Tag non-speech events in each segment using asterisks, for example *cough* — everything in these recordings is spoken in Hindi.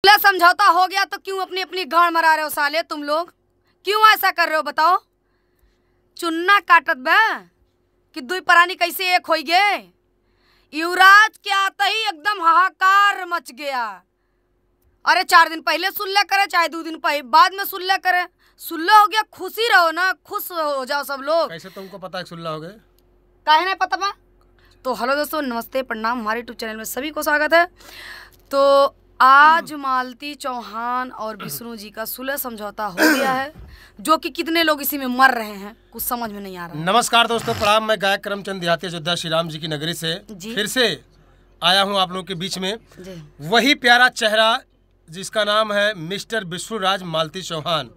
सुलह समझौता हो गया तो क्यों अपनी अपनी गांड मरा रहे हो साले तुम लोग? क्यों ऐसा कर रहे हो बताओ? चुन्ना काटत बा कि दुई प्राणी कैसे एक हो गए युवराज के आते ही एकदम हाहाकार मच गया। अरे चार दिन पहले सुल्ला करे चाहे दो दिन पहले बाद में सुल्ला करे। सुल्ला हो गया खुशी रहो ना खुश हो जाओ सब लोग। कैसे तुमको पता है सुल्ला हो गए काहे नहीं पता बा? तो हेलो दोस्तों नमस्ते प्रणाम। हमारे यूट्यूब चैनल में सभी को स्वागत है। तो आज मालती चौहान और विष्णु जी का सुलह समझौता हो गया है जो कि कितने लोग इसी में मर रहे हैं कुछ समझ में नहीं आ रहा नमस्कार दोस्तों प्रणाम मैं गायक करमचंद देहाती अयोध्या श्री राम जी की नगरी से जी। फिर से आया हूँ आप लोगों के बीच में। वही प्यारा चेहरा जिसका नाम है मिस्टर विष्णुराज मालती चौहान।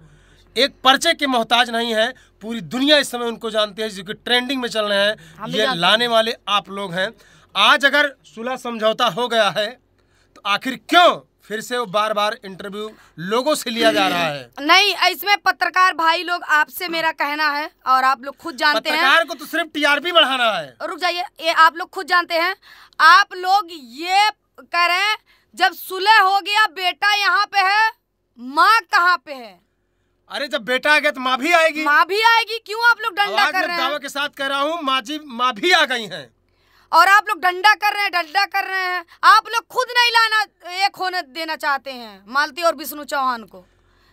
एक पर्चे के मोहताज नहीं है पूरी दुनिया इस समय उनको जानती है जो कि ट्रेंडिंग में चल रहे हैं ये लाने वाले आप लोग हैं। आज अगर सुलह समझौता हो गया है आखिर क्यों फिर से वो बार बार इंटरव्यू लोगों से लिया जा रहा है? नहीं इसमें पत्रकार भाई लोग आपसे मेरा कहना है और आप लोग खुद जानते हैं। पत्रकार को तो सिर्फ़ टीआरपी बढ़ाना है। रुक जाइए ये आप लोग खुद जानते हैं। आप लोग ये कह रहे हैं जब सुलह हो गया बेटा यहाँ पे है माँ कहाँ पे है? अरे जब बेटा आ गया तो माँ भी आएगी। माँ भी आएगी क्यों आप लोग डंडा कर रहे दावा हैं के साथ कह रहा हूँ माँ जी माँ भी आ गई हैं। और आप लोग डंडा कर रहे हैं डंडा कर रहे हैं। आप लोग खुद नहीं लाना एक होने देना चाहते हैं मालती और विष्णु चौहान को।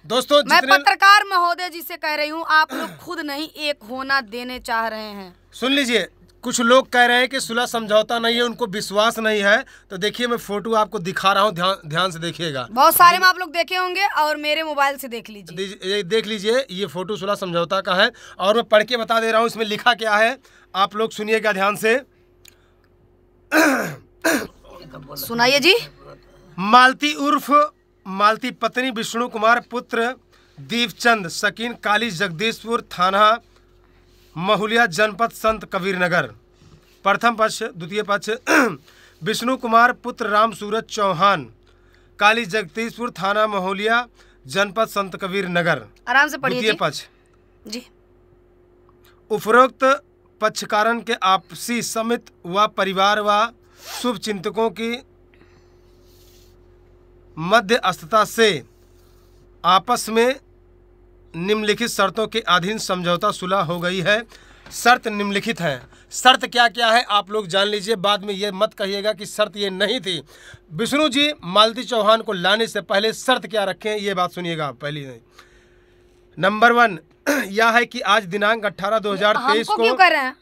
दोस्तों मैं पत्रकार महोदय जी से कह रही हूँ आप लोग खुद नहीं एक होना देने चाह रहे हैं। सुन लीजिए कुछ लोग कह रहे हैं कि सुलह समझौता नहीं है उनको विश्वास नहीं है। तो देखिए मैं फ़ोटो आपको दिखा रहा हूँ ध्यान ध्यान से देखिएगा। बहुत सारे में आप लोग देखे होंगे और मेरे मोबाइल से देख लीजिए। ये देख लीजिए ये फ़ोटो सुलह समझौता का है। और मैं पढ़ के बता दे रहा हूँ इसमें लिखा क्या है। आप लोग सुनिएगा ध्यान से। सुनाइए जी। मालती उर्फ़ मालती पत्नी विष्णु कुमार पुत्र दीपचंद सकीन काली जगदीशपुर थाना महुलिया जनपद संत कबीर नगर प्रथम पक्ष द्वितीय पक्ष *clears throat* विष्णु कुमार पुत्र राम सूरज चौहान काली जगदीशपुर थाना महुलिया जनपद संत कबीर नगर आराम से पढ़िए द्वितीय पक्ष। जी। उपरोक्त पक्षकारण के आपसी समित व परिवार व शुभ चिंतकों की मध्यस्थता से आपस में निम्नलिखित शर्तों के अधीन समझौता सुलह हो गई है। शर्त निम्नलिखित हैं। शर्त क्या क्या है, आप लोग जान लीजिए। बाद में ये मत कहिएगा कि शर्त ये नहीं थी। विष्णु जी, मालती चौहान को लाने से पहले शर्त क्या रखें, ये बात सुनिएगा पहली नंबर वन *clears throat* यह है कि आज दिनांक 18 2023 हमको को क्यों कर रहे हैं?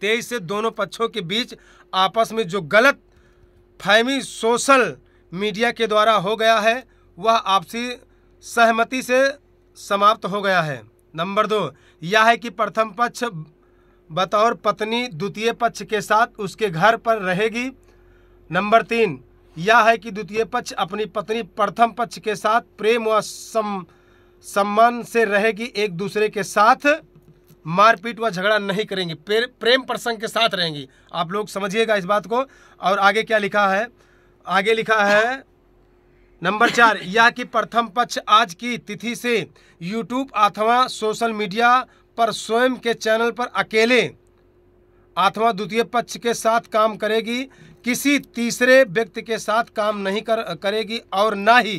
तेईस से दोनों पक्षों के बीच आपस में जो गलत फहमी सोशल मीडिया के द्वारा हो गया है वह आपसी सहमति से समाप्त हो गया है। नंबर दो यह है कि प्रथम पक्ष बतौर पत्नी द्वितीय पक्ष के साथ उसके घर पर रहेगी। नंबर तीन यह है कि द्वितीय पक्ष अपनी पत्नी प्रथम पक्ष के साथ प्रेम व सम सम्मान से रहेगी एक दूसरे के साथ। मारपीट व झगड़ा नहीं करेंगी प्रेम प्रसंग के साथ रहेंगी। आप लोग समझिएगा इस बात को। और आगे क्या लिखा है? आगे लिखा है, नंबर चार यह कि प्रथम पक्ष आज की तिथि से यूट्यूब अथवा सोशल मीडिया पर स्वयं के चैनल पर अकेले अथवा द्वितीय पक्ष के साथ काम करेगी। किसी तीसरे व्यक्ति के साथ काम नहीं कर करेगी और ना ही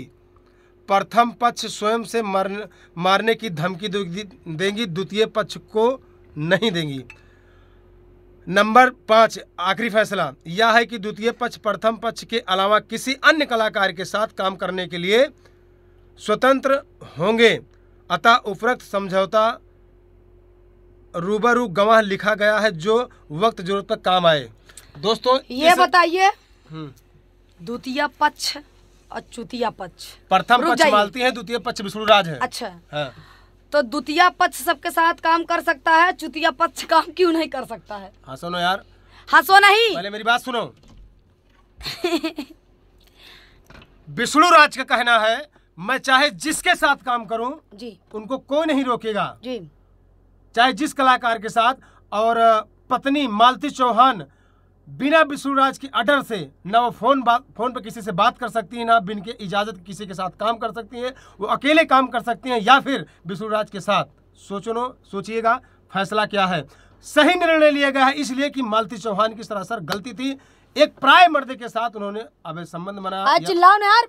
प्रथम पक्ष स्वयं से मारने मारने की धमकी देंगी द्वितीय पक्ष को नहीं देंगी। नंबर पाँच आखिरी फैसला। यह है कि द्वितीय पक्ष प्रथम पक्ष के अलावा किसी अन्य कलाकार के साथ काम करने के लिए स्वतंत्र होंगे। अतः उपरोक्त समझौता रूबरू गवाह लिखा गया है जो वक्त ज़रूरत पर काम आए। दोस्तों ये इस- बताइए हम्म, द्वितीय पक्ष और पक्ष प्रथम पक्ष मालती है द्वितीय पक्ष विष्णुराज है। अच्छा। हाँ। तो द्वितीय पक्ष सबके साथ काम कर सकता है तृतीय पक्ष काम क्यों नहीं कर सकता है? हाँ सुनो यार। हंसो नहीं। पहले मेरी बात सुनो। विष्णुराज का कहना है मैं चाहे जिसके साथ काम करूँ जी। उनको कोई नहीं रोकेगा। जी। चाहे जिस कलाकार के साथ और पत्नी मालती चौहान बिना विष्णुराज की अडर से ना वो फ़ोन बात फ़ोन पर किसी से बात कर सकती है ना बिन के इजाज़त किसी के साथ काम कर सकती हैं वो अकेले काम कर सकती हैं या फिर विष्णुराज के साथ। सोचो सोचिएगा फैसला क्या है? सही निर्णय लिया गया है इसलिए कि मालती चौहान की सरासर गलती थी। एक प्राय मर्द के साथ उन्होंने अब संबंध बनाया चिल्लाओ ना यार।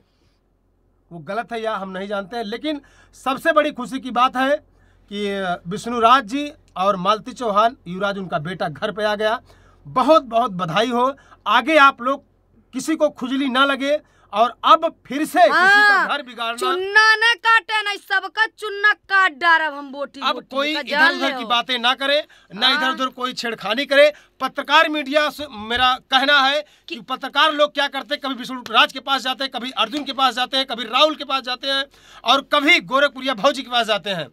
वो गलत है या हम नहीं जानते हैं लेकिन सबसे बड़ी खुशी की बात है कि विष्णुराज जी और मालती चौहान युवराज उनका बेटा घर पे आ गया। बहुत बहुत बधाई हो। आगे आप लोग किसी को खुजली ना लगे और अब फिर से किसी का हाँ, घर बिगाड़ना। चुन्ना न काटे नहीं सबका चुन्ना काट डारब हम बोटी अब बोटी कोई इधर उधर की बातें ना करे ना हाँ। इधर उधर कोई छेड़खानी करे। पत्रकार मीडिया से मेरा कहना है कि कि पत्रकार लोग क्या करते हैं? कभी विष्णु राज के पास जाते हैं कभी अर्जुन के पास जाते हैं कभी राहुल के पास जाते हैं और कभी गोरखपुरिया भौजी के पास जाते हैं।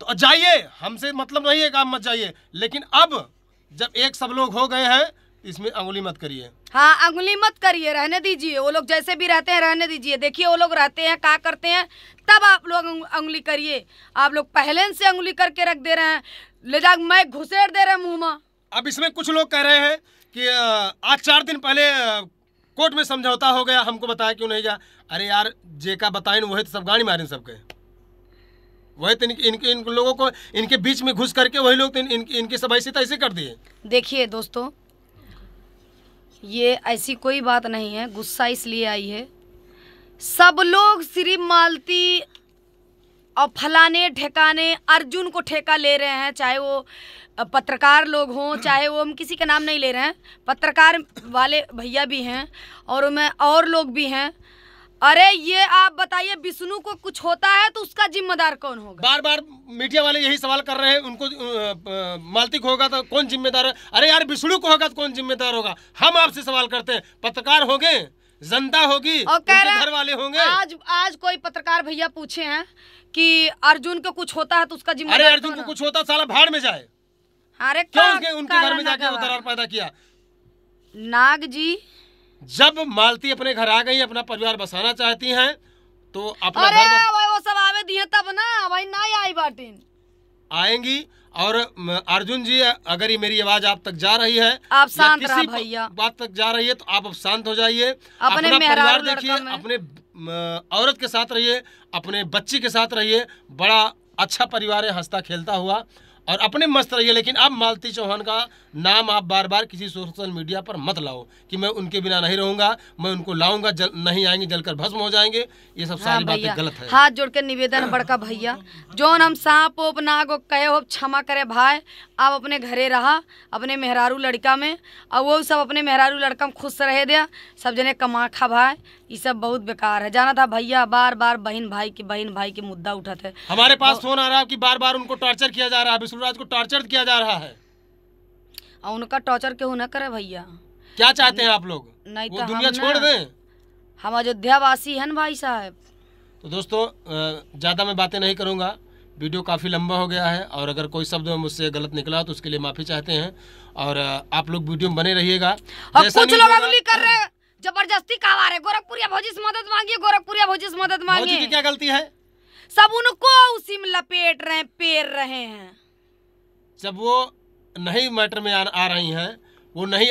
तो जाइए हमसे मतलब नहीं है कि आप मत जाइए लेकिन अब जब एक सब लोग हो गए हैं इसमें अंगुली मत करिए। हाँ अंगुली मत करिए रहने दीजिए। वो लोग जैसे भी रहते हैं रहने दीजिए। देखिए वो लोग रहते हैं क्या करते हैं तब आप लोग अंगु- अंगुली करिए। आप लोग पहले से अंगुली करके रख दे रहे हैं। ले जा मैं घुसेड़ दे रहे मुँह में। अब इसमें कुछ लोग कह रहे हैं कि आज चार दिन पहले कोर्ट में समझौता हो गया हमको बताया क्यों नहीं गया? अरे यार जे का बताए वही तो सब गाड़ी मारे सबके। वही तो इनके इनके इन लोगों को इनके बीच में घुस करके वही लोग तो इन, इन, इनकी सब ऐसे तैसे कर दिए। देखिए दोस्तों ये ऐसी कोई बात नहीं है गुस्सा इसलिए आई है। सब लोग सिर्फ़ मालती और फलाने ठेकाने अर्जुन को ठेका ले रहे हैं चाहे वो पत्रकार लोग हों चाहे वो हम किसी का नाम नहीं ले रहे हैं पत्रकार वाले भैया भी हैं और उनमें और लोग भी हैं। अरे ये आप बताइए विष्णु को कुछ होता है तो उसका जिम्मेदार कौन होगा? बार बार मीडिया वाले यही सवाल कर रहे हैं उनको अ, अ, मालती को होगा तो कौन जिम्मेदार है? अरे यार विष्णु को होगा तो कौन जिम्मेदार होगा? हम आपसे सवाल करते हैं पत्रकार होंगे जनता होगी और कह रहे घर वाले होंगे। आज आज कोई पत्रकार भैया पूछे हैं कि अर्जुन को कुछ होता है तो उसका जिम्मेदार अरे अर्जुन को कुछ होता साला भाड़ में जाए। अरे क्यों उनके उनके घर में जाके वो पैदा किया? नाग जी जब मालती अपने घर आ गई अपना परिवार बसाना चाहती हैं तो अपना अरे घर बस वो सब आवे दिए तब ना भाई ना आई बाटिन। आएँगी और अर्जुन जी अगर ये मेरी आवाज़ आप तक जा रही है आप शांत किसी रहा भैया। बात तक जा रही है तो आप अब शांत हो जाइए। अपने अपना परिवार देखिए अपने औरत के साथ रहिए अपने बच्ची के साथ रहिए बड़ा अच्छा परिवार है हंसता खेलता हुआ। और अपने मस्त रहिए लेकिन अब मालती चौहान का नाम आप बार बार किसी सोशल मीडिया पर मत लाओ कि मैं उनके बिना नहीं रहूँगा मैं उनको लाऊँगा जल, नहीं आएँगे जलकर भस्म हो जाएँगे। ये सब हाँ सारी भैया बातें गलत है। हाथ जोड़ के निवेदन बड़का भैया। जोन हम सांप ओप नाग कहे हो क्षमा करे भाई। आप अपने घरे रहा अपने मेहरारू लड़का में और वो सब अपने मेहरारू लड़का में खुश रहे दिया सब जने कमा खा भाई। ये सब बहुत बेकार है। जाना था भैया बार बार बहन भाई की बहन भाई के मुद्दा उठत है। हमारे पास फ़ोन आ रहा है कि बार बार उनको टॉर्चर किया जा रहा है। विष्णुराज को टॉर्चर किया जा रहा है। और उनका टॉर्चर क्यों न करे भैया? क्या चाहते हैं आप लोग? नहीं वो तो दुनिया छोड़ दें। हम अयोध्या वासी हैं भाई साहब। तो दोस्तों ज़्यादा मैं बातें नहीं करूँगा। वीडियो काफ़ी लंबा हो गया है और अगर कोई शब्द मुझसे गलत निकला तो उसके लिए माफ़ी चाहते हैं। और आप लोग वीडियो में बने रहिएगा। कुछ लोग अगली कर रहे ज़बरदस्ती कहा रहे गोरखपुरिया भौजी से मदद मांगिए गोरखपुरिया भौजी से मदद मांगिए। क्या गलती है? सब उनको उसी में लपेट रहे हैं पेर रहे हैं। जब वो नहीं मैटर में आ, आ रही हैं वो नहीं